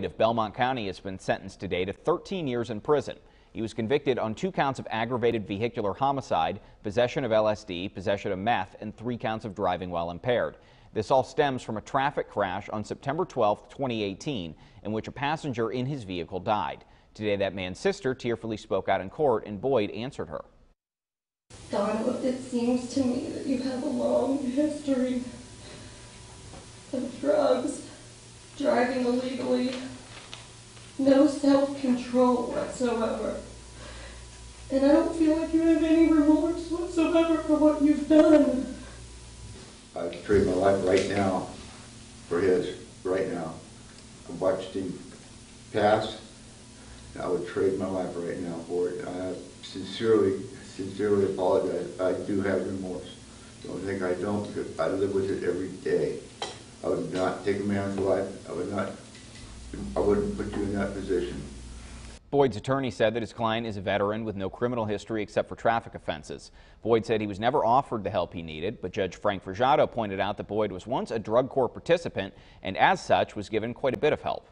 of Belmont County has been sentenced today to 13 years in prison. He was convicted on two counts of aggravated vehicular homicide, possession of LSD, possession of meth, and three counts of driving while impaired. This all stems from a traffic crash on September 12, 2018, in which a passenger in his vehicle died. Today, that man's sister tearfully spoke out in court, and Boyd answered her. Donald, it seems to me that you have a long history of drugs, driving illegally, no self-control whatsoever. And I don't feel like you have any remorse whatsoever for what you've done. I would trade my life right now for his, right now. I watched him pass, I would trade my life right now for it. I sincerely, sincerely apologize. I do have remorse. Don't think I don't, because I live with it every day. I would not take a man's life. I would not, I wouldn't put you in that position. Boyd's attorney said that his client is a veteran with no criminal history except for traffic offenses. Boyd said he was never offered the help he needed, but Judge Frank Fregiato pointed out that Boyd was once a drug court participant and as such was given quite a bit of help.